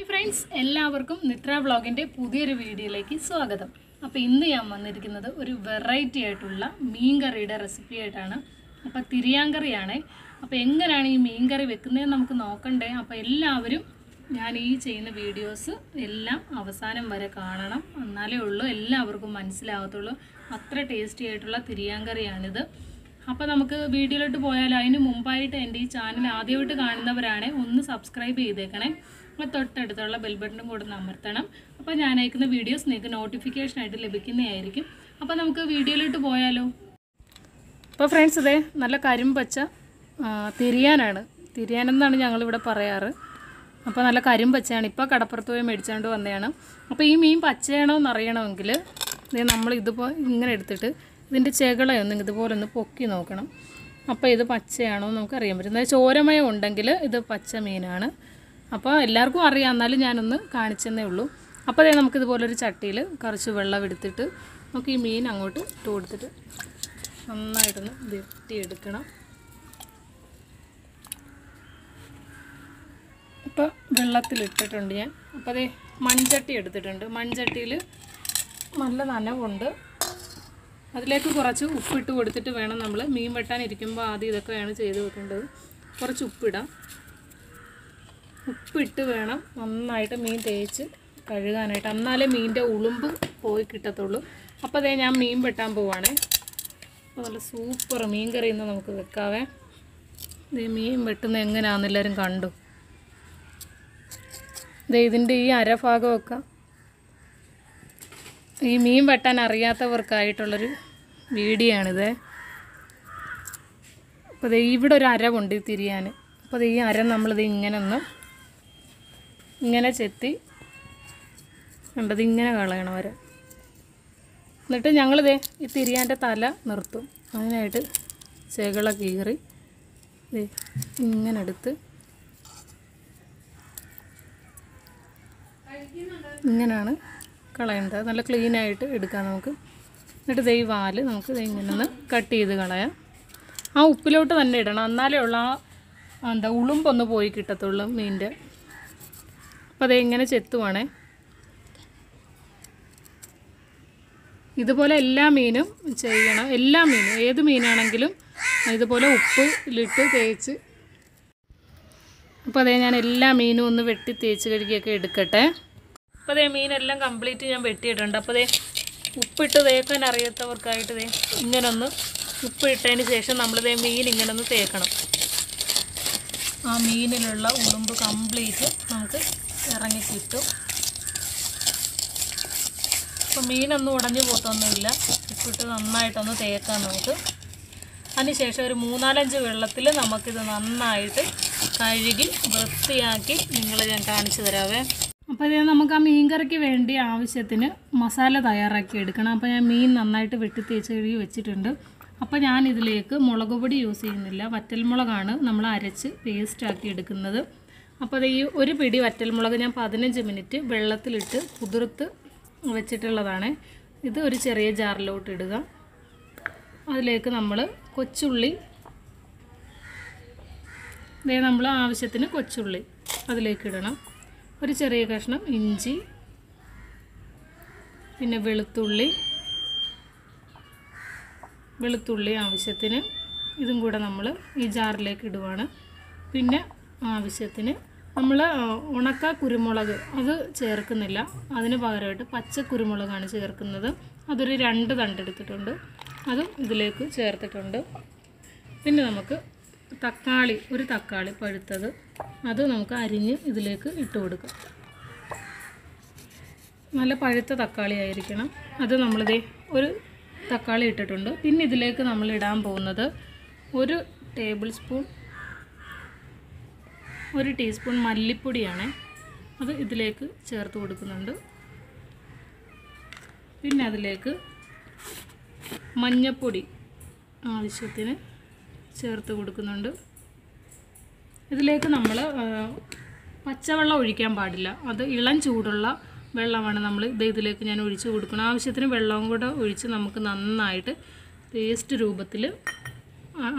Hi friends എല്ലാവർക്കും നിത്ര വ്ളോഗിന്റെ പുതിയൊരു വീഡിയോയിലേക്ക് സ്വാഗതം. അപ്പോൾ ഇന്ന് ഞാൻ വന്നിരിക്കുന്നത് ഒരു വെറൈറ്റി ആയിട്ടുള്ള മീൻ കറിയുടെ റെസിപ്പി ആയിട്ടാണ്. അപ്പോൾ തിരിയാങ്കറിയാണ് അപ്പോൾ എങ്ങനെയാണ് ഈ മീൻ കറി വെക്കുന്നതെന്ന് നമുക്ക് നോക്കണ്ടേ. അപ്പോൾ എല്ലാവരും ഞാൻ ഈ ചെയ്യുന്ന വീഡിയോസ് എല്ലാം അവസാനം വരെ കാണണം. എന്നാലേ ഉള്ളൂ എല്ലാവർക്കും മനസ്സിലാകത്തുള്ളൂ അത്ര ടേസ്റ്റി ആയിട്ടുള്ള തിരിയാങ്കറിയാണിത് അപ്പോൾ നമുക്ക് വീഡിയോയിലോട്ട് പോയാൽ അതിന് മുമ്പായിട്ട് എന്റെ ഈ ചാനൽ ആദ്യമായിട്ട് കാണുന്നവരാണ് ഒന്ന് സബ്സ്ക്രൈബ് ചെയ്തേക്കണേ. അപ്പോൾ തൊട്ടടുത്തുള്ള ബെൽ ബട്ടണും കൂടെ ഒന്ന് അമർത്തണം. അപ്പോൾ ഞാൻ അയക്കുന്ന വീഡിയോസ് നിങ്ങൾക്ക് നോട്ടിഫിക്കേഷൻ ആയിട്ട് ലഭിക്കുന്നതായിരിക്കും. അപ്പോൾ നമുക്ക് വീഡിയോയിലോട്ട് പോയാലോ? അപ്പോൾ ഫ്രണ്ട്സ് ഇതേ നല്ല കരിമ്പച്ച തിരിയാനാണ്. തിരിയാനെന്നാണ് ഞങ്ങളിവിടെ പറയാറ്. അപ്പോൾ നല്ല കരിമ്പച്ചയാണ്. ഇപ്പോൾ കടപ്പുറത്ത് പോയി മേടിച്ചുകൊണ്ട് വന്നതാണ്. അപ്പോൾ ഈ മീൻ പച്ചയാണോ എന്നറിയണമെങ്കിൽ ഇത് നമ്മൾ ഇതിപ്പോൾ ഇങ്ങനെ എടുത്തിട്ട് ഇതിന്റെ ചെകളയൊന്ന് ഇതുപോലെ ഒന്ന് പൊക്കി നോക്കണം. അപ്പോൾ ഇത് പച്ചയാണോ നമുക്ക് അറിയാൻ പറ്റും ചോരമയം ഉണ്ടെങ്കിൽ ഇത് പച്ച മീനാണ്. അപ്പോൾ എല്ലാവർക്കും അറിയാം. എന്നാലും ഞാനൊന്ന് കാണിച്ചെന്നേ ഉള്ളൂ. അപ്പോൾ അതേ നമുക്കിതുപോലൊരു ചട്ടിയിൽ കുറച്ച് വെള്ളം എടുത്തിട്ട് നമുക്ക് ഈ മീൻ അങ്ങോട്ട് ഇട്ട് കൊടുത്തിട്ട് നന്നായിട്ടൊന്ന് വെട്ടിയെടുക്കണം ഇപ്പോൾ വെള്ളത്തിലിട്ടിട്ടുണ്ട് ഞാൻ. അപ്പോൾ അതേ മൺചട്ടി എടുത്തിട്ടുണ്ട്. മൺചട്ടിയിൽ നല്ല നനവുണ്ട്. അതിലേക്ക് കുറച്ച് ഉപ്പിട്ട് കൊടുത്തിട്ട് വേണം നമ്മൾ മീൻ വെട്ടാനിരിക്കുമ്പോൾ ആദ്യം ഇതൊക്കെയാണ് ചെയ്ത് വെക്കേണ്ടത്. കുറച്ച് ഉപ്പിടാം. ഉപ്പിട്ട് വേണം. നന്നായിട്ട് മീൻ തേച്ച് കഴുകാനായിട്ട്. എന്നാലേ മീനിന്റെ ഉളുമ്പ് പോയി കിട്ടത്തുള്ളൂ. അപ്പോൾ അതേ ഞാൻ മീൻ വെട്ടാൻ പോവാണേ. അപ്പോൾ നല്ല സൂപ്പർ മീൻ കറി ഇന്ന് നമുക്ക് വെക്കാവേ. ഇത് മീൻ വെട്ടുന്ന എങ്ങനെയാണെന്ന് എല്ലാവരും കണ്ടു. ഇതേ ഇതിന്റെ ഈ അരഭാഗമൊക്കെ ഈ മീൻ വെട്ടാൻ അറിയാത്തവർക്കായിട്ടുള്ളൊരു വീഡിയോ ആണിത് അപ്പോൾ ഇവിടെ ഒരു അരവുണ്ട് തിരിയാൻ. അപ്പോൾ ഈ അര നമ്മളിത് ഇങ്ങനെ ഒന്ന് ഇങ്ങനെ ചെത്തി. കണ്ടത് ഇങ്ങനെ കളയണം വരെ എന്നിട്ട് ഞങ്ങളിതേ ഈ തിരിയാന്റെ തല നിർത്തും. അതിനായിട്ട് ചെകള കീറി ഇങ്ങനെ എടുത്ത് ഇങ്ങനെയാണ് കളയേണ്ടത്. നല്ല ക്ലീനായിട്ട് എടുക്കാം നമുക്ക്. എന്നിട്ട് ദേ വാൽ നമുക്ക് ഇങ്ങനെ ഒന്ന് കട്ട് ചെയ്ത് കളയാം. ആ ഉപ്പിലോട്ട് തന്നെ ഇടണം. എന്നാലേ ഉള്ള ആ എന്താ ഉളുമ്പൊന്ന് പോയി കിട്ടത്തുള്ളൂ മീനിന്റെ. അപ്പോൾ അത് ഇങ്ങനെ ചെത്തുവാണേ. ഇതുപോലെ എല്ലാ മീനും ചെയ്യണം. എല്ലാ മീനും ഏത് മീനാണെങ്കിലും ഇതുപോലെ ഉപ്പ് ഉപ്പിലിട്ട് തേച്ച്. അപ്പോൾ അതേ ഞാൻ എല്ലാ മീനും ഒന്ന് വെട്ടി തേച്ച് കഴുകിയൊക്കെ എടുക്കട്ടെ. അപ്പോൾ അതേ മീനെല്ലാം കംപ്ലീറ്റ് ഞാൻ വെട്ടിയിട്ടുണ്ട്. അപ്പോൾ അതേ ഉപ്പിട്ട് തേക്കാൻ അറിയാത്തവർക്കായിട്ട് ദേ ഇങ്ങനൊന്ന് ഉപ്പിട്ടതിന് ശേഷം നമ്മളിതേ മീൻ ഇങ്ങനെ ഒന്ന് തേക്കണം. ആ മീനിലുള്ള ഉളുമ്പ് കംപ്ലീറ്റ് നമുക്ക് ഇറങ്ങി കിട്ടും അപ്പോൾ മീനൊന്നും ഉടഞ്ഞു പോത്തൊന്നുമില്ല. ഇപ്പിട്ട് നന്നായിട്ടൊന്ന് തേക്കാൻ നമുക്ക് അതിനുശേഷം ഒരു മൂന്നാലഞ്ച് വെള്ളത്തിൽ നമുക്കിത് നന്നായിട്ട് കഴുകി വൃത്തിയാക്കി നിങ്ങൾ ഞാൻ കാണിച്ചു തരാവേ. അപ്പോൾ ഇത് നമുക്ക് ആ മീൻകറിക്ക് വേണ്ടി ആവശ്യത്തിന് മസാല തയ്യാറാക്കി എടുക്കണം. അപ്പോൾ ഞാൻ മീൻ നന്നായിട്ട് വെട്ടി തേച്ച് കഴുകി വെച്ചിട്ടുണ്ട്. അപ്പോൾ ഞാൻ ഇതിലേക്ക് മുളക് പൊടി യൂസ് ചെയ്യുന്നില്ല. വറ്റൽമുളകാണ് നമ്മൾ അരച്ച് പേസ്റ്റാക്കി എടുക്കുന്നത്. അപ്പോൾ ഈ ഒരു പിടി വറ്റൽമുളക് ഞാൻ പതിനഞ്ച് മിനിറ്റ് വെള്ളത്തിലിട്ട് കുതിർത്ത് വെച്ചിട്ടുള്ളതാണ്. ഇത് ഒരു ചെറിയ ജാറിലോട്ട് ഇടുക. അതിലേക്ക് നമ്മൾ കൊച്ചുള്ളി ഇതേ നമ്മൾ ആവശ്യത്തിന് കൊച്ചുള്ളി അതിലേക്ക് ഇടണം. ഒരു ചെറിയ കഷ്ണം ഇഞ്ചി പിന്നെ വെളുത്തുള്ളി വെളുത്തുള്ളി ആവശ്യത്തിന്. ഇതും കൂടെ നമ്മൾ ഈ ജാറിലേക്ക് ഇടുവാണ്. പിന്നെ ആവശ്യത്തിന് നമ്മൾ ഉണക്ക കുരുമുളക് അത് ചേർക്കുന്നില്ല. അതിന് പകരമായിട്ട് പച്ച കുരുമുളകാണ് ചേർക്കുന്നത്. അതൊരു രണ്ട് തണ്ടെടുത്തിട്ടുണ്ട് അതും ഇതിലേക്ക് ചേർത്തിട്ടുണ്ട്. പിന്നെ നമുക്ക് തക്കാളി ഒരു തക്കാളി പഴുത്തത് അത് നമുക്ക് അരിഞ്ഞ് ഇതിലേക്ക് ഇട്ട് കൊടുക്കാം. നല്ല പഴുത്ത തക്കാളി ആയിരിക്കണം. അത് നമ്മളിതേ ഒരു തക്കാളി ഇട്ടിട്ടുണ്ട്. പിന്നെ ഇതിലേക്ക് നമ്മൾ ഇടാൻ പോകുന്നത് ഒരു ടേബിൾ സ്പൂൺ ഒരു ടീസ്പൂൺ മല്ലിപ്പൊടിയാണ് അത് ഇതിലേക്ക് ചേർത്ത് കൊടുക്കുന്നുണ്ട്. പിന്നെ അതിലേക്ക് മഞ്ഞപ്പൊടി ആവശ്യത്തിന് ചേർത്ത് കൊടുക്കുന്നുണ്ട്. ഇതിലേക്ക് നമ്മൾ പച്ചവെള്ളം ഒഴിക്കാൻ പാടില്ല. അത് ഇളം ചൂടുള്ള വെള്ളമാണ് നമ്മൾ ഇത് ഇതിലേക്ക് ഞാൻ ഒഴിച്ച് കൊടുക്കണം ആവശ്യത്തിന് വെള്ളവും കൂടെ ഒഴിച്ച് നമുക്ക് നന്നായിട്ട് പേസ്റ്റ് രൂപത്തിൽ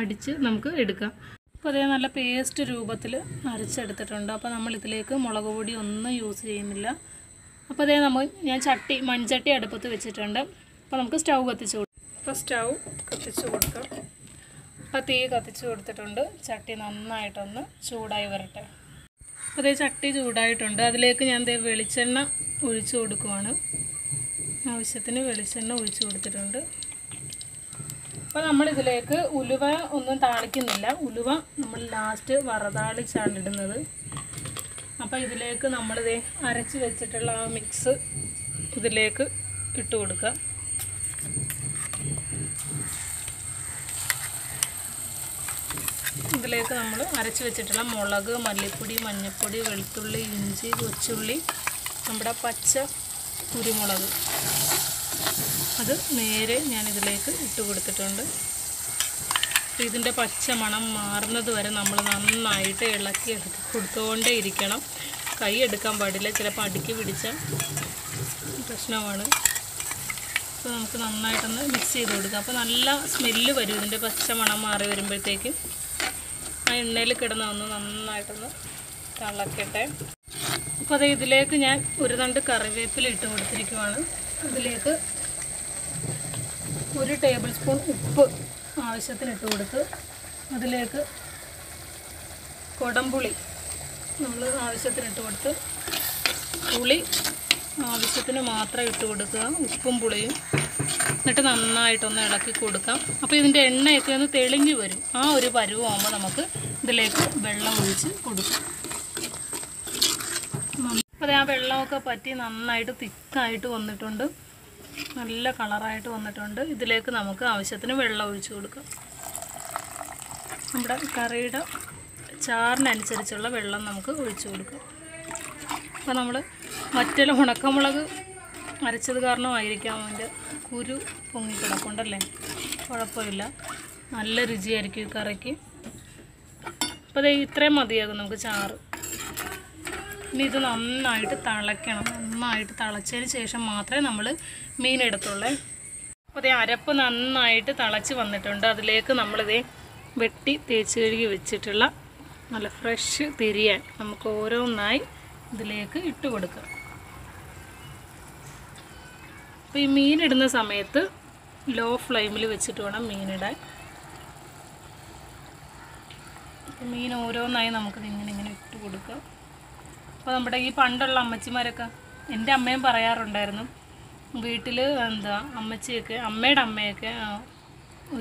അടിച്ച് നമുക്ക് എടുക്കാം. അപ്പോൾ അതേ നല്ല പേസ്റ്റ് രൂപത്തിൽ അരച്ചെടുത്തിട്ടുണ്ട്. അപ്പോൾ നമ്മൾ ഇതിലേക്ക് മുളക് പൊടി ഒന്നും യൂസ് ചെയ്യുന്നില്ല. അപ്പോൾ അതേ നമ്മൾ ഞാൻ ചട്ടി മൺചട്ടി അടുപ്പത്ത് വെച്ചിട്ടുണ്ട്. അപ്പോൾ നമുക്ക് സ്റ്റൗ കത്തിച്ച് കൊടുക്കാം. അപ്പോൾ സ്റ്റൗ കത്തിച്ച് കൊടുക്കാം. അപ്പോൾ തീ കത്തിച്ച് കൊടുത്തിട്ടുണ്ട്. ചട്ടി നന്നായിട്ടൊന്ന് ചൂടായി വരട്ടെ. അപ്പോൾ അതേ ചട്ടി ചൂടായിട്ടുണ്ട്. അതിലേക്ക് ഞാൻ ദേ വെളിച്ചെണ്ണ ഒഴിച്ചു കൊടുക്കുവാണ്. ആവശ്യത്തിന് വെളിച്ചെണ്ണ ഒഴിച്ചു കൊടുത്തിട്ടുണ്ട്. അപ്പോൾ നമ്മളിതിലേക്ക് ഉലുവ ഒന്നും താളിക്കുന്നില്ല. ഉലുവ നമ്മൾ ലാസ്റ്റ് വറതാളിച്ചാണ് ഇടുന്നത്. അപ്പോൾ ഇതിലേക്ക് നമ്മളിത് അരച്ച് വെച്ചിട്ടുള്ള ആ മിക്സ് ഇതിലേക്ക് ഇട്ട് കൊടുക്കുക. ഇതിലേക്ക് നമ്മൾ അരച്ച് വെച്ചിട്ടുള്ള മുളക് മല്ലിപ്പൊടി മഞ്ഞൾപ്പൊടി വെളുത്തുള്ളി ഇഞ്ചി കൊച്ചുള്ളി നമ്മുടെ പച്ച കുരുമുളക്. അത് നേരെ ഞാനിതിലേക്ക് ഇട്ട് കൊടുത്തിട്ടുണ്ട്. ഇതിന്റെ പച്ച മണം മാറുന്നത് വരെ നമ്മൾ നന്നായിട്ട് ഇളക്കി എടുത്ത് കൊടുത്തുകൊണ്ടേ ഇരിക്കണം. കൈ എടുക്കാൻ പാടില്ല ചിലപ്പോൾ അടുക്കി പിടിച്ച പ്രശ്നമാണ്. അപ്പോൾ നമുക്ക് നന്നായിട്ടൊന്ന് മിക്സ് ചെയ്ത് കൊടുക്കാം. അപ്പോൾ നല്ല സ്മെല്ല് വരും ഇതിന്റെ പച്ച മണം മാറി വരുമ്പോഴത്തേക്ക്. ആ എണ്ണയിൽ കിടന്ന് ഒന്ന് നന്നായിട്ടൊന്ന് തിളക്കട്ടെ. അപ്പോൾ അത് ഇതിലേക്ക് ഞാൻ ഒരു തണ്ട് കറിവേപ്പില ഇട്ട് കൊടുത്തിരിക്കുവാണ്. അതിലേക്ക് ഒരു ടേബിൾ സ്പൂൺ ഉപ്പ് ആവശ്യത്തിന് ഇട്ട് കൊടുത്ത് അതിലേക്ക് കൊടംപുളി നമ്മൾ ആവശ്യത്തിന് ഇട്ട് കൊടുത്ത് പുളി ആവശ്യത്തിന് മാത്രം ഇട്ട് കൊടുക്കുക. ഉപ്പും പുളിയും എന്നിട്ട് നന്നായിട്ടൊന്ന് ഇളക്കി കൊടുക്കാം. അപ്പോൾ ഇതിന്റെ എണ്ണയൊക്കെ ഒന്ന് തെളിഞ്ഞ് വരും. ആ ഒരു പരുവാകുമ്പോൾ നമുക്ക് ഇതിലേക്ക് വെള്ളം ഒഴിച്ച് കൊടുക്കാം. അപ്പോൾ ആ വെള്ളമൊക്കെ പറ്റി നന്നായിട്ട് തിക്കായിട്ട് വന്നിട്ടുണ്ട്. നല്ല കളറായിട്ട് വന്നിട്ടുണ്ട്. ഇതിലേക്ക് നമുക്ക് ആവശ്യത്തിന് വെള്ളം ഒഴിച്ചു കൊടുക്കാം. നമ്മുടെ കറിയുടെ ചാറിനനുസരിച്ചുള്ള വെള്ളം നമുക്ക് ഒഴിച്ചു കൊടുക്കാം. അപ്പോൾ നമ്മൾ മറ്റൊരു ഉണക്കമുളക് അരച്ചത് കാരണമായിരിക്കാം അതിന്റെ കുരു പൊങ്ങിക്കിടപ്പുണ്ടല്ലേ? കുഴപ്പമില്ല. നല്ല രുചിയായിരിക്കും ഈ കറിക്ക്. അപ്പോൾ ഇത്രയും മതിയാകും നമുക്ക് ചാറ്. ഇനി ഇത് നന്നായിട്ട് തിളയ്ക്കണം. നന്നായിട്ട് തിളച്ചതിന് ശേഷം മാത്രമേ നമ്മൾ മീൻ എടുത്തുള്ളേ. അപ്പോൾ അതേ അരപ്പ് നന്നായിട്ട് തിളച്ച് വന്നിട്ടുണ്ട്. അതിലേക്ക് നമ്മളിതേ വെട്ടി തേച്ച് കഴുകി വെച്ചിട്ടുള്ള നല്ല ഫ്രഷ് തിരിയാൻ നമുക്ക് ഓരോന്നായി ഇതിലേക്ക് ഇട്ട് കൊടുക്കുക അപ്പോൾ ഈ മീനിടുന്ന സമയത്ത് ലോ ഫ്ലെയിമിൽ വെച്ചിട്ട് വേണം മീനിടാൻ മീൻ ഓരോന്നായി നമുക്കിത് ഇങ്ങനെ ഇങ്ങനെ ഇട്ട് കൊടുക്കാം. അപ്പോൾ നമ്മുടെ ഈ പണ്ടുള്ള അമ്മച്ചിമാരൊക്കെ എന്റെ അമ്മയും പറയാറുണ്ടായിരുന്നു വീട്ടിൽ എന്താ അമ്മച്ചിയൊക്കെ അമ്മയുടെ അമ്മയൊക്കെ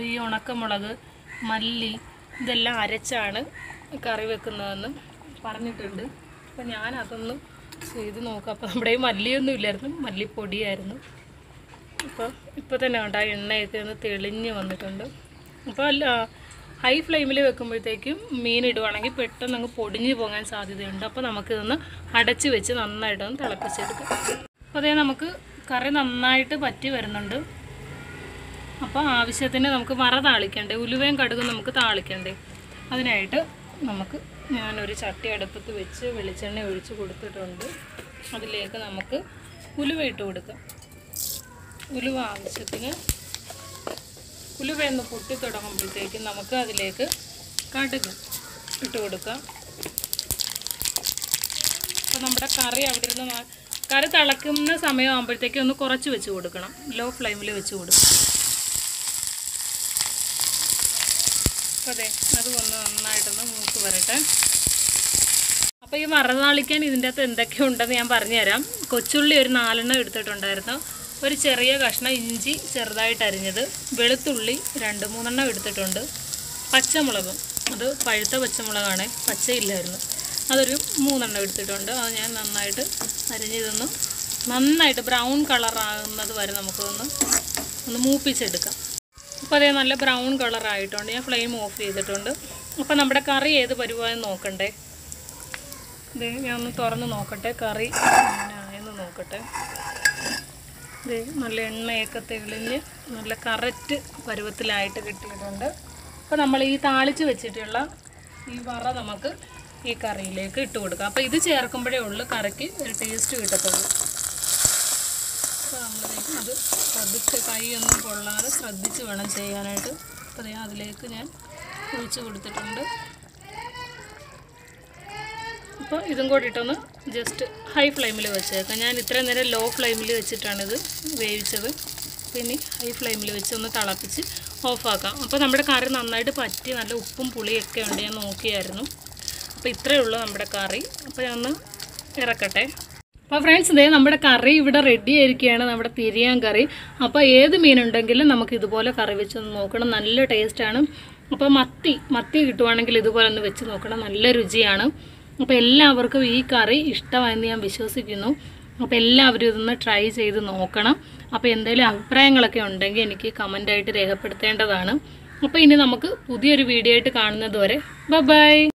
ഈ ഉണക്കമുളക് മല്ലി ഇതെല്ലാം അരച്ചാണ് കറി വെക്കുന്നതെന്ന് പറഞ്ഞിട്ടുണ്ട്. അപ്പം ഞാൻ അതൊന്ന് ചെയ്ത് നോക്കാം. അപ്പോൾ നമ്മുടെ ഈ മല്ലിയൊന്നും ഇല്ലായിരുന്നു മല്ലിപ്പൊടിയായിരുന്നു. അപ്പോൾ ഇപ്പോൾ തന്നെ ഉണ്ട് ആ എണ്ണയൊക്കെ ഒന്ന് തെളിഞ്ഞ് വന്നിട്ടുണ്ട്. അപ്പോൾ അല്ല ഹൈ ഫ്ലെയിമിൽ വെക്കുമ്പോഴത്തേക്കും മീൻ ഇടുവാണെങ്കിൽ പെട്ടെന്ന് അങ്ങ് പൊടിഞ്ഞു പോകാൻ സാധ്യതയുണ്ട്. അപ്പോൾ നമുക്കിതൊന്ന് അടച്ച് വെച്ച് നന്നായിട്ടൊന്ന് തിളപ്പിച്ചെടുക്കാം. അപ്പോൾ അതേ നമുക്ക് കറി നന്നായിട്ട് പറ്റി വരുന്നുണ്ട്. അപ്പോൾ ആവശ്യത്തിന് നമുക്ക് മറ താളിക്കണ്ടേ? ഉലുവയും കടുകും നമുക്ക് താളിക്കണ്ടേ? അതിനായിട്ട് നമുക്ക് ഞാനൊരു ചട്ടി അടുപ്പത്ത് വെച്ച് വെളിച്ചെണ്ണ ഒഴിച്ച് കൊടുത്തിട്ടുണ്ട്. അതിലേക്ക് നമുക്ക് ഉലുവ ഇട്ട് കൊടുക്കാം. ഉലുവ ആവശ്യത്തിന് ഉലുവ ഒന്ന് പൊട്ടി തുടങ്ങുമ്പോഴത്തേക്കും നമുക്ക് അതിലേക്ക് കടുക് ഇട്ട് കൊടുക്കാം. അപ്പോൾ നമ്മുടെ കറി അവിടെ ഇരുന്ന് കറി തിളക്കുന്ന സമയമാകുമ്പോഴത്തേക്കും ഒന്ന് കുറച്ച് വെച്ച് കൊടുക്കണം. ലോ ഫ്ലെയിമിൽ വെച്ച് കൊടുക്കണം. അപ്പോൾ അതെ അത് ഒന്ന് നന്നായിട്ടൊന്ന് മൂത്ത് വരട്ടെ. അപ്പോൾ ഈ മറന്നാളിക്കാൻ ഇതിന്റെ അകത്ത് എന്തൊക്കെ ഉണ്ടെന്ന് ഞാൻ പറഞ്ഞുതരാം. കൊച്ചുള്ളി ഒരു നാലെണ്ണം എടുത്തിട്ടുണ്ടായിരുന്നു. ഒരു ചെറിയ കഷ്ണം ഇഞ്ചി ചെറുതായിട്ട് അരിഞ്ഞത് വെളുത്തുള്ളി രണ്ട് മൂന്നെണ്ണം എടുത്തിട്ടുണ്ട്. പച്ചമുളകും. അത് പഴുത്ത പച്ചമുളകാണ്. പച്ചയില്ലായിരുന്നു. അതൊരു മൂന്നെണ്ണം എടുത്തിട്ടുണ്ട്. അത് ഞാൻ നന്നായിട്ട് അരിഞ്ഞിതൊന്ന് നന്നായിട്ട് ബ്രൗൺ കളറാകുന്നത് വരെ നമുക്കൊന്ന് ഒന്ന് മൂപ്പിച്ചെടുക്കാം. അപ്പോൾ അതേ നല്ല ബ്രൗൺ കളറായിട്ടുണ്ട് ഞാൻ ഫ്ലെയിം ഓഫ് ചെയ്തിട്ടുണ്ട്. അപ്പോൾ നമ്മുടെ കറി ഏത് പരുവാന്ന് നോക്കണ്ടേ? ഇത് ഞാൻ ഒന്ന് തുറന്ന് നോക്കട്ടെ. കറി എങ്ങനെയായെന്ന് നോക്കട്ടെ. ഇത് നല്ല എണ്ണയൊക്കെ തെളിഞ്ഞ് നല്ല കറക്റ്റ് പരുവത്തിലായിട്ട് കിട്ടിയിട്ടുണ്ട്. അപ്പോൾ നമ്മൾ ഈ താളിച്ച് വെച്ചിട്ടുള്ള ഈ വറ നമുക്ക് ഈ കറിയിലേക്ക് ഇട്ട് കൊടുക്കാം. അപ്പോൾ ഇത് ചേർക്കുമ്പോഴേ ഉള്ളൂ കറിക്ക് ഒരു ടേസ്റ്റ് കിട്ടത്തുള്ളൂ. അപ്പോൾ നമ്മളിലേക്ക് അത് ശ്രദ്ധിച്ച് കൈയൊന്നും കൊള്ളാതെ ശ്രദ്ധിച്ച് വേണം ചെയ്യാനായിട്ട്. അപ്പോൾ അതിലേക്ക് ഞാൻ ഒഴിച്ച് കൊടുത്തിട്ടുണ്ട്. അപ്പോൾ ഇതും കൂടി ഇട്ടൊന്ന് ജസ്റ്റ് ഹൈ ഫ്ലെയിമിൽ വെച്ചേക്കാം. ഞാൻ ഇത്രയും നേരം ലോ ഫ്ലെയിമിൽ വെച്ചിട്ടാണിത് വേവിച്ചത്. പിന്നെ ഹൈ ഫ്ലെയിമിൽ വെച്ച് ഒന്ന് തിളപ്പിച്ച് ഓഫാക്കാം അപ്പോൾ നമ്മുടെ കറി നന്നായിട്ട് പറ്റി നല്ല ഉപ്പും പുളിയൊക്കെ ഉണ്ട്. ഞാൻ നോക്കിയായിരുന്നു. അപ്പോൾ ഇത്രയേ ഉള്ളൂ നമ്മുടെ കറി. അപ്പോൾ ഞാൻ ഒന്ന് ഇറക്കട്ടെ. അപ്പോൾ ഫ്രണ്ട്സ് ഇതേ നമ്മുടെ കറി ഇവിടെ റെഡി ആയിരിക്കുകയാണ് നമ്മുടെ തിരിയാൻ കറി. അപ്പോൾ ഏത് മീനുണ്ടെങ്കിലും നമുക്ക് ഇതുപോലെ കറി വെച്ച് നോക്കണം. നല്ല ടേസ്റ്റാണ് അപ്പോൾ മത്തി മത്തി കിട്ടുവാണെങ്കിൽ ഇതുപോലെ ഒന്ന് വെച്ച് നോക്കണം. നല്ല രുചിയാണ്. അപ്പോൾ എല്ലാവർക്കും ഈ കറി ഇഷ്ടമായെന്ന് ഞാൻ വിശ്വസിക്കുന്നു. അപ്പോൾ എല്ലാവരും ഇതൊന്ന് ട്രൈ ചെയ്ത് നോക്കണം. അപ്പോൾ എന്തെങ്കിലും അഭിപ്രായങ്ങളൊക്കെ ഉണ്ടെങ്കിൽ എനിക്ക് കമന്റായിട്ട് രേഖപ്പെടുത്തേണ്ടതാണ്. അപ്പോൾ ഇനി നമുക്ക് പുതിയൊരു വീഡിയോ ആയിട്ട് കാണുന്നത് വരെ. ബൈ